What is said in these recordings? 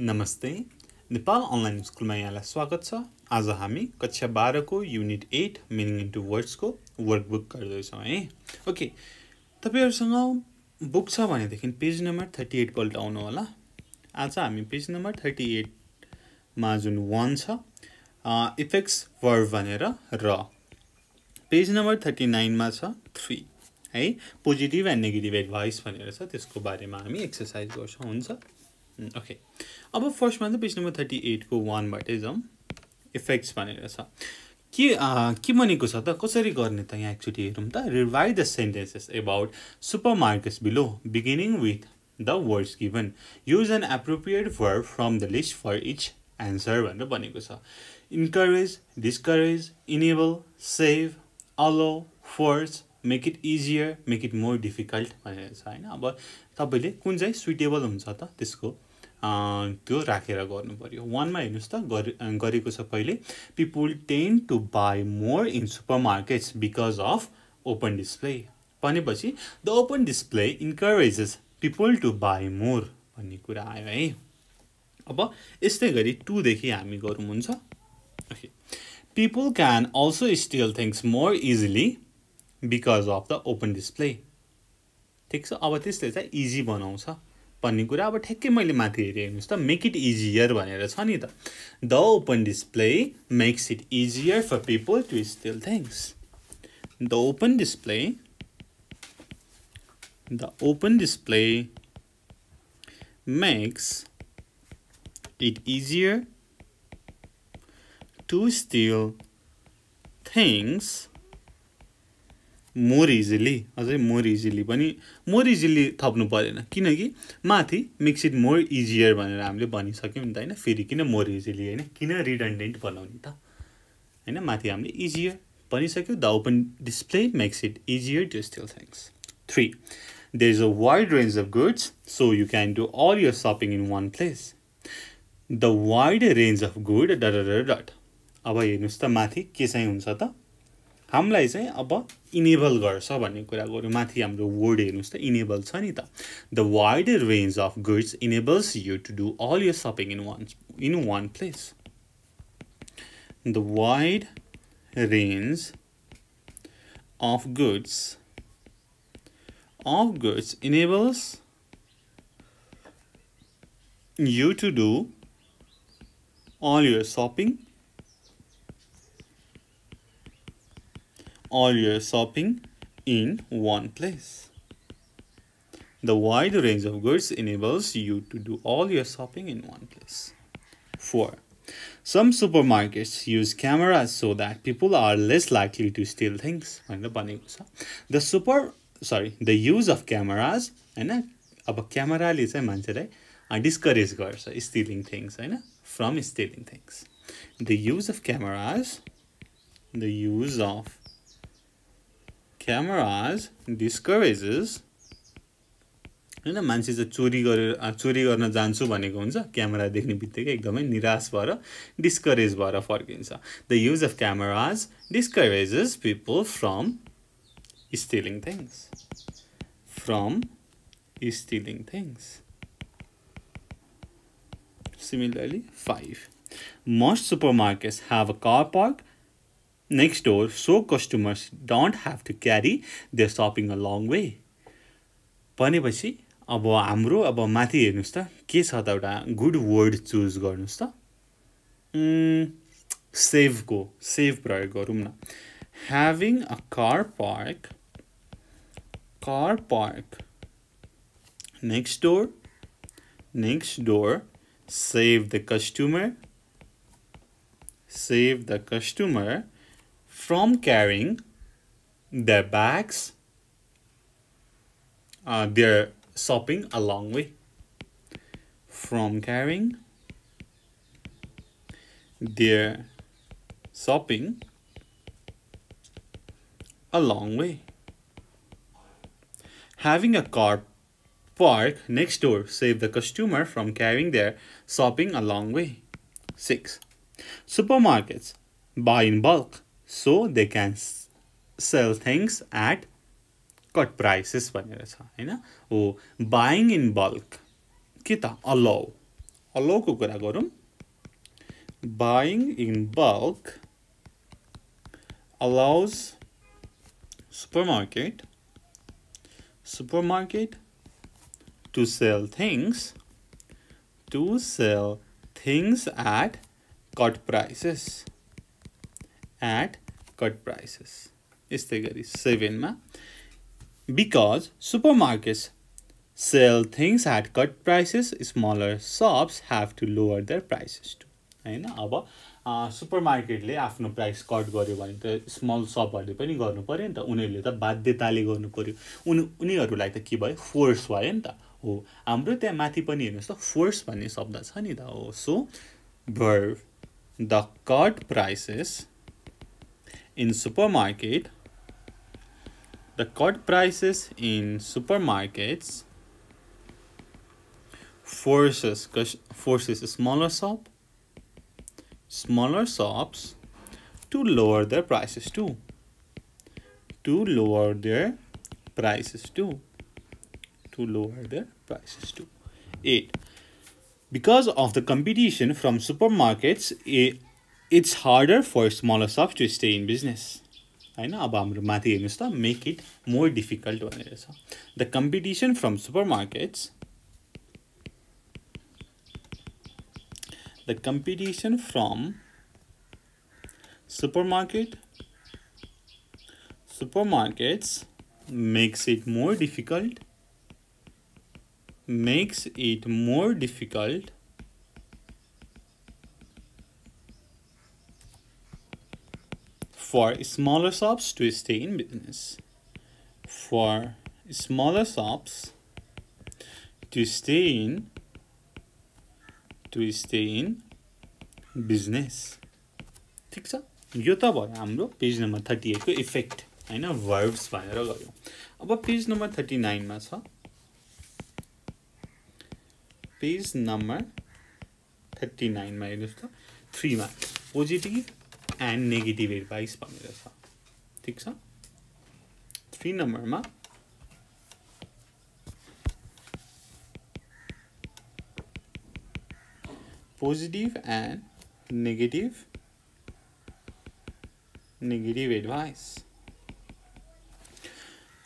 नमस्ते। नेपाल अनलाइन स्कुलमा यहाँलाई स्वागत छ। आज हामी कक्षा बाह्रको युनिट एट मिनिङ इन्टु वर्ड्सको वर्कबुक गर्दैछौँ है। ओके तपाईँहरूसँग बुक छ भनेदेखि पेज नम्बर थर्टी एट पल्टाउनु होला। आज हामी पेज नम्बर थर्टी एटमा जुन वान छ इफेक्ट्स वर्ब भनेर र पेज नम्बर थर्टी नाइनमा छ थ्री है। पोजिटिभ एन्ड नेगेटिभ एडभाइस भनेर छ त्यसको बारेमा हामी एक्सर्साइज गर्छौँ हुन्छ। ओके अब फर्स्टमा चाहिँ पेज नम्बर थर्टी एटको वानबाटै जाउँ इफेक्ट्स भनेर छ। के के भनेको छ त? कसरी गर्ने त यहाँ एकचोटि हेरौँ त। Revise the sentences about supermarkets below beginning with the words given use an appropriate word from the list for each answer भनेर भनेको छ। Encourage discourage enable save allow force make it easier make it more difficult भनेर छ होइन। अब तपाईँले कुन चाहिँ सुइटेबल हुन्छ त त्यसको त्यो राखेर गर्नु पऱ्यो वानमा हेर्नुहोस् त गरेको छ पहिले people tend to buy more in supermarkets because of open display भनेपछि the open display encourages people to buy more भन्ने कुरा आयो है। अब यस्तै गरी टुदेखि हामी गरौँ हुन्छ। Okay people can also steal things more easily because of the open display ठिक छ? अब त्यसले चाहिँ इजी बनाउँछ भन्ने कुरा अब ठ्याक्कै मैले माथि हेरेँ हेर्नुहोस् त। मेक इट इजियर भनेर छ नि त। The open display makes it easier for people to steal things the open display the open display makes it easier to steal things more easily अझै मोर इजिली पनि मोर इजिली थप्नु परेन। किनकि माथि मिक्स इट मोर इजियर भनेर हामीले भनिसक्यौँ नि त होइन? फेरि किन मोर इजिली होइन? किन रिडन्डेन्ट बनाउने त? होइन? माथि हामीले easier भनिसक्यो the open display makes it easier to steal things three there is a wide range of goods so you can do all your shopping in one place the wide range of good dot अब हेर्नुहोस् त माथि के चाहिँ हुन्छ त? हामीलाई चाहिँ अब इनेबल गर्छ भन्ने कुरा गऱ्यो माथि हाम्रो वर्ड हेर्नुहोस् त इनेबल छ नि त। The wide range of goods enables you to do all your shopping in one in one place the wide range of goods of goods enables you to do all your shopping all your shopping in one place. The wide range of goods enables you to do all your shopping in one place. 4. Some supermarkets use cameras so that people are less likely to steal things. The super sorry the use of cameras होइन अब क्यामेराले चाहिँ मान्छेलाई discourage गर्छ stealing things होइन from stealing things the use of cameras the use of cameras discourages होइन मान्छे चाहिँ चोरी गरेर चोरी गर्न जान्छु भनेको हुन्छ। क्यामेरा देख्ने बित्तिकै एकदमै निराश भएर डिस्करेज भएर फर्किन्छ। The use of cameras discourages people from stealing things from stealing things Similarly, 5. Most supermarkets have a car park next door so customers don't have to carry their shopping a long way भनेपछि अब हाम्रो अब माथि हेर्नुहोस् त के छ त एउटा गुड वर्ड चुज गर्नुहोस् त सेभको सेभ प्रयोग गरौँ न having a car park car park next door next door save the customer save the customer from carrying their bags, uh, their shopping a long way. From carrying their shopping a long way. Having a car park next door save the customer from carrying their shopping a long way. 6. Supermarkets buy in bulk so they can sell things at cut prices भनेर छ होइन हो buying in bulk के त allow अलाउको कुरा गरौँ buying in bulk allows supermarket supermarket to sell things to sell things at cut prices at cut prices. यस्तै गरी सेभेनमा। Because supermarkets sell things at cut prices smaller shops have to lower their prices too. होइन? अब super मार्केटले आफ्नो price cut गर्यो भने त small सपहरूले पनि गर्नु पऱ्यो नि त। उनीहरूले त बाध्यताले गर्नु पऱ्यो उनी उनीहरूलाई त के भयो? फोर्स भयो नि त। हो हाम्रो त्यहाँ माथि पनि हेर्नुहोस् त। फोर्स भन्ने शब्द छ नि त। हो सो भर the cut prices in supermarket the cut prices in supermarkets forces forces smaller shop smaller shops to lower their prices too. To lower their prices too. To lower their prices too. 8 because of the competition from supermarkets it's harder for smaller shops to stay in business. होइन अब हाम्रो माथि हेर्नुहोस् त make it more difficult भनेर छ the competition from super markets the competition from supermarket supermarkets makes it more difficult makes it more difficult for smaller shops to stay in business? For smaller shops to stay in to stay in business ठिक छ यो त भयो हाम्रो page number thirty एटको effect होइन? Words भनेर गऱ्यौँ अब पेज नम्बर थर्टी नाइनमा छ। पेज नम्बर थर्टी नाइनमा हेर्नुहोस् त। थ्रीमा positive एन्ड नेगेटिभ एडभाइस भनेर छ ठिक छ थ्री नम्बरमा positive and negative negative advice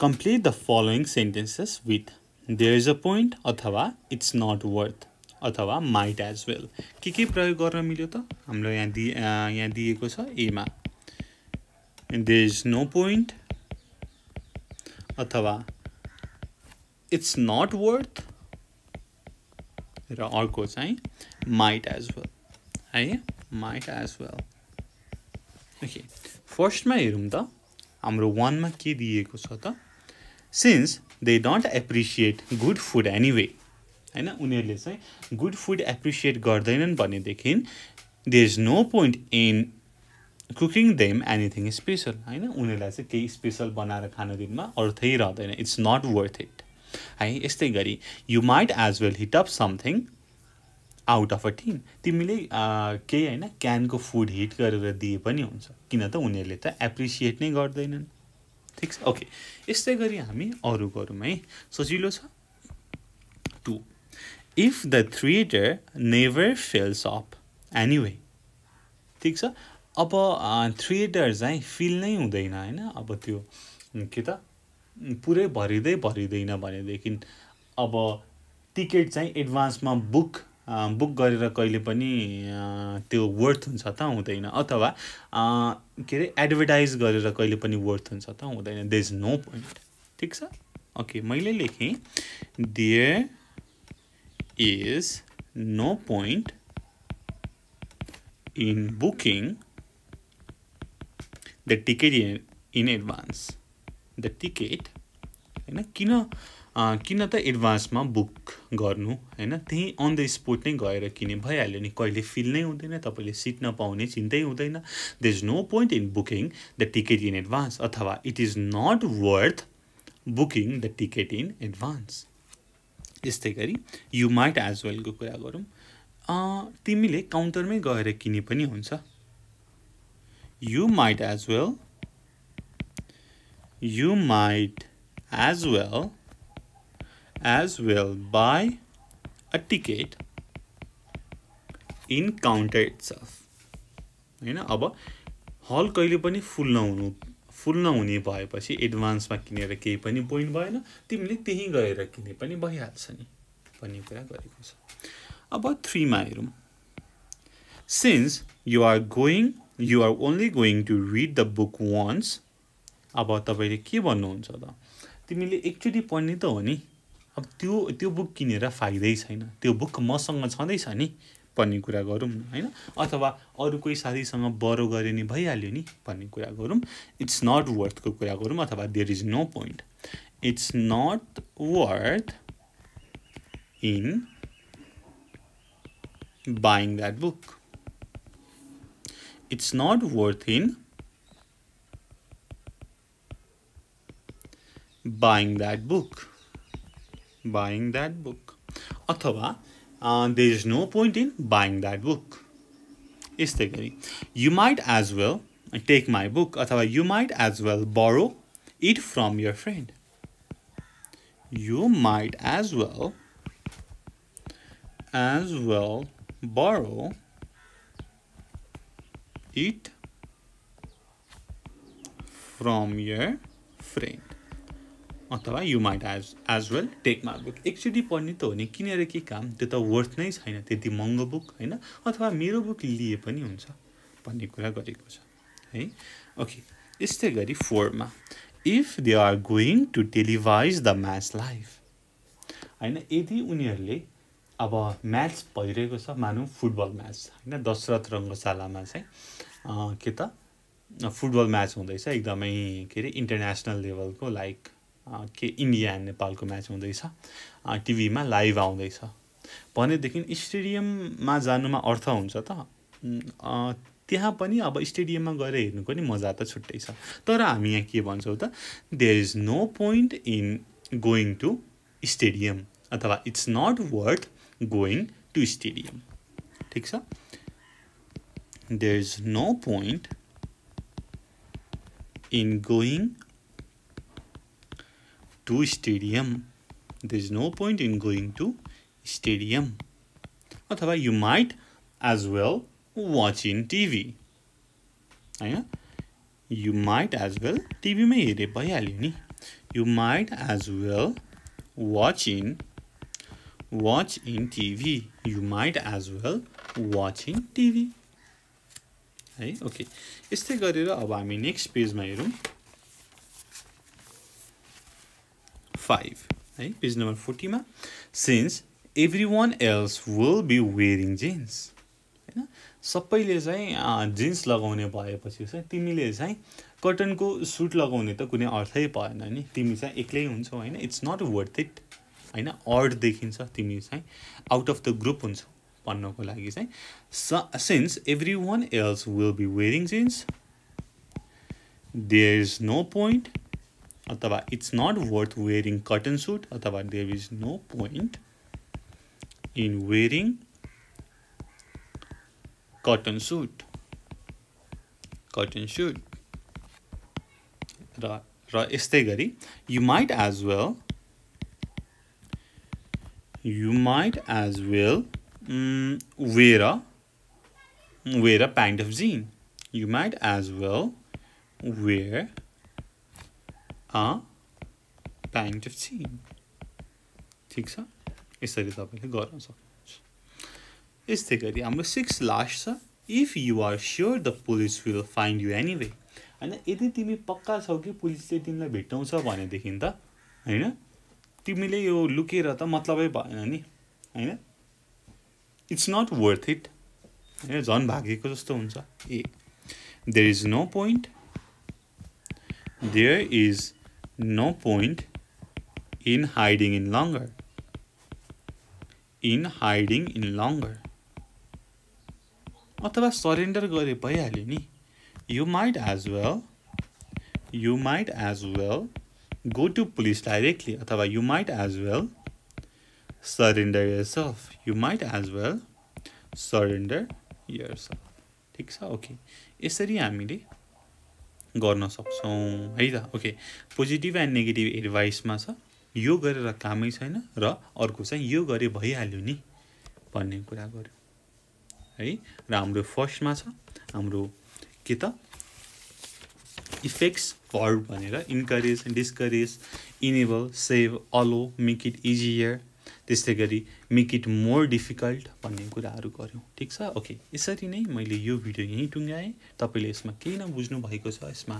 complete the following sentences with there is a point अथवा it's not worth अथवा might as well के के प्रयोग गर्न मिल्यो त? हाम्रो यहाँ दि यहाँ दिएको छ एमा। There is no point अथवा it's not worth र अर्को चाहिँ might as well है might as well ओके फर्स्टमा हेरौँ त हाम्रो वानमा के दिएको छ त? Since they don't appreciate good food anyway होइन? उनीहरूले चाहिँ गुड फुड एप्रिसिएट गर्दैनन् भनेदेखि they is no point in cooking them anything special होइन? उनीहरूलाई चाहिँ केही स्पेसल बनाएर खान दिनमा अर्थै रहँदैन। इट्स नट वर्थ इट है यस्तै गरी you might as well heat up something out of a tin तिमीले केही होइन क्यानको फुड हिट गरेर दिए पनि हुन्छ। किन त उनीहरूले त एप्रिसिएट नै गर्दैनन्। ठिक छ? ओके यस्तै गरी हामी अरू गरौँ है सजिलो छ। Two if the theatre never fills up anyway ठिक छ? अब थ्रिएटर चाहिँ फिल नै हुँदैन होइन? अब त्यो के त? पुरै भरिँदै भरिँदैन भनेदेखि अब टिकट चाहिँ एडभान्समा बुक बुक गरेर कहिले पनि त्यो वर्थ हुन्छ त हुँदैन। अथवा के अरे एडभर्टाइज गरेर कहिले पनि वर्थ हुन्छ त हुँदैन। दे इज नो पोइन्ट ठिक छ? ओके मैले लेखेँ there is no point in booking the ticket in in advance the ticket होइन किन किन त एडभान्समा बुक गर्नु होइन त्यहीँ अन द स्पोट नै गएर किने भइहाल्यो नि। कहिले फिल नै हुँदैन तपाईँले सिट नपाउने चिन्तै हुँदैन। The is no point in booking the ticket in advance अथवा it is not worth booking the ticket in advance यस्तै गरी यु माइट एज वेलको कुरा गरौँ। तिमीले काउन्टरमै गएर किने पनि हुन्छ। You might as well you might as well as well buy a ticket in counter itself होइन अब हल कहिले पनि फुल नहुनु फुल नहुने भएपछि एडभान्समा किनेर केही पनि पोइन्ट भएन तिमीले त्यहीँ गएर किने पनि भइहाल्छ नि भन्ने कुरा गरेको छ। अब थ्रीमा हेरौँ। Since you are going you are only going to read the book once अब तपाईँले के भन्नुहुन्छ त? तिमीले एकचोटि पढ्ने त हो नि। अब त्यो त्यो बुक किनेर फाइदै छैन। त्यो बुक मसँग छँदैछ नि। भन्ने कुरा गरौँ होइन? अथवा अरू कोही साथीसँग बरो गऱ्यो नि भइहाल्यो नि भन्ने कुरा गरौँ। इट्स नट वर्थको कुरा गरौँ अथवा there is no point it's not worth in buying that book it's not worth in buying that book. Buying that book. अथवा uh, there is no point in buying that book यस्तै गरी you might as well take my book अथवा you might as well borrow it from your friend you might as well as well borrow it from your friend अथवा you might as as well take my book एकचोटि पढ्ने त हो नि किनेर के काम त्यो त वर्थ नै छैन त्यति महँगो बुक होइन? अथवा मेरो बुक लिए पनि हुन्छ भन्ने कुरा गरेको छ है? ओके यस्तै गरी फोरमा if they are going to televise the match live होइन? यदि उनीहरूले अब म्याच भइरहेको छ मानौँ फुटबल म्याच होइन? दशरथ रङ्गशालामा चाहिँ के त? फुटबल म्याच हुँदैछ एकदमै के अरे इन्टरनेसनल लेभलको लाइक के इन्डिया एन्ड नेपालको म्याच हुँदैछ। टिभीमा लाइभ आउँदैछ। भनेदेखि स्टेडियममा जानुमा अर्थ हुन्छ त। त्यहाँ पनि अब स्टेडियममा गएर हेर्नुको नि मजा त छुट्टै छ। तर हामी यहाँ के भन्छौँ त there is no point in going to stadium अथवा it's not worth going to stadium ठिक छ? There is no point in going to stadium there is no point in going to stadium अथवा you might as well watch in TV होइन you might as well टिभीमै हेरे भइहाल्यो नि you might as well watch in watch in TV you might as well watch in TV है okay यस्तै गरेर अब हामी नेक्स्ट पेजमा हेरौँ फाइभ है page number फोर्टीमा since every one else will be wearing jeans होइन? सबैले चाहिँ जिन्स लगाउने भएपछि चाहिँ तिमीले चाहिँ कटनको सुट लगाउने त कुनै अर्थै भएन नि। तिमी चाहिँ एक्लै हुन्छौ होइन? इट्स नट वर्थ इट होइन? अर्ड देखिन्छ तिमी चाहिँ आउट अफ द ग्रुप हुन्छौ भन्नको लागि चाहिँ। Since every one else will be wearing jeans there is no point अथवा it's not worth wearing cotton suit अथवा there is no point in wearing cotton suit cotton suit र र यस्तै गरी you might as well you might as well wear a wear a pant of jean. You might as well wear pint of tea ठिक छ? यसरी तपाईँले गर्न सक्नुहुन्छ यस्तै गरी हाम्रो सिक्स लास्ट छ if you are sure the police will find you anyway होइन यदि तिमी पक्का छौ कि पुलिसले तिमीलाई भेटाउँछ भनेदेखि त होइन? तिमीले यो लुकेर त मतलबै भएन नि होइन? इट्स नट वर्थ इट होइन? झन् भागेको जस्तो हुन्छ। ए there is no point there is no point in hiding in longer. In hiding in longer. अथवा सरेन्डर गरे भइहाल्यो नि। You might as well you might as well go to police directly अथवा you might as well surrender yourself you might as well surrender yourself ठिक छ? Okay यसरी हामीले गर्न सक्छौँ। है त? ओके पोजिटिभ एन्ड नेगेटिभ एडभाइसमा छ यो गरेर कामै छैन र अर्को चाहिँ यो गरे भइहाल्यो नि भन्ने कुरा गर्यो। है? र हाम्रो फर्स्टमा छ हाम्रो के त? इफेक्ट्स वर्ड भनेर encourage discourage enable save allow make it easier त्यस्तै गरी मेक इट मोर डिफिकल्ट भन्ने कुराहरू गऱ्यौँ ठिक छ? ओके यसरी नै मैले यो भिडियो यहीँ टुङ्गाएँ तपाईँले यसमा केही नबुझ्नु भएको छ यसमा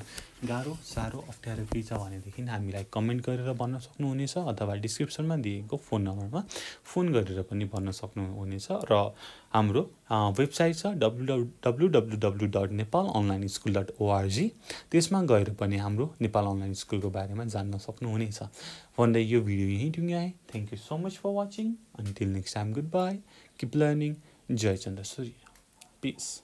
गाह्रो साह्रो अप्ठ्यारो केही छ भनेदेखि हामीलाई कमेन्ट गरेर भन्न सक्नुहुनेछ अथवा डिस्क्रिप्सनमा दिएको फोन नम्बरमा फोन गरेर पनि भन्न सक्नुहुनेछ र हाम्रो वेबसाइट छ W W W W dot Nepal online school dot ORG त्यसमा गएर पनि हाम्रो नेपाल अनलाइन स्कुलको बारेमा जान्न सक्नुहुनेछ। भन्दै यो भिडियो यहीँ टुङ्ग्याएँ। Thank you so much for watching until Till next time, goodbye. Keep learning. Jai Chandra Surya. Peace.